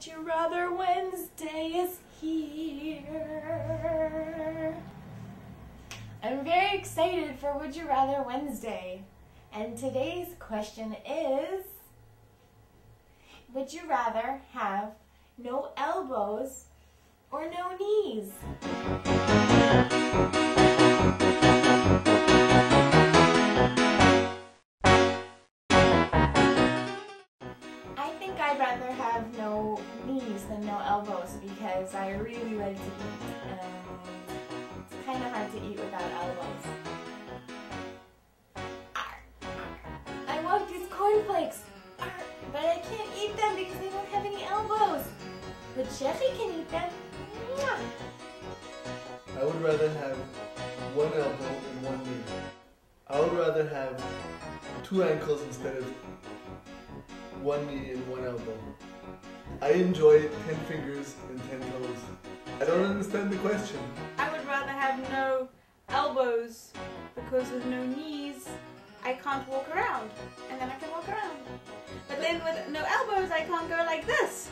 Would you rather Wednesday is here? I'm very excited for Would You Rather Wednesday. And today's question is Would you rather have no elbows or no knees? I'd rather have no knees than no elbows because I really like to eat and it's kind of hard to eat without elbows. I love these cornflakes, but I can't eat them because they don't have any elbows. But Jeffy can eat them. I would rather have one elbow and one knee. I would rather have two ankles instead of one knee and one elbow. I enjoy ten fingers and ten toes. I don't understand the question. I would rather have no elbows because with no knees, I can't walk around. And then I can walk around. But then with no elbows, I can't go like this.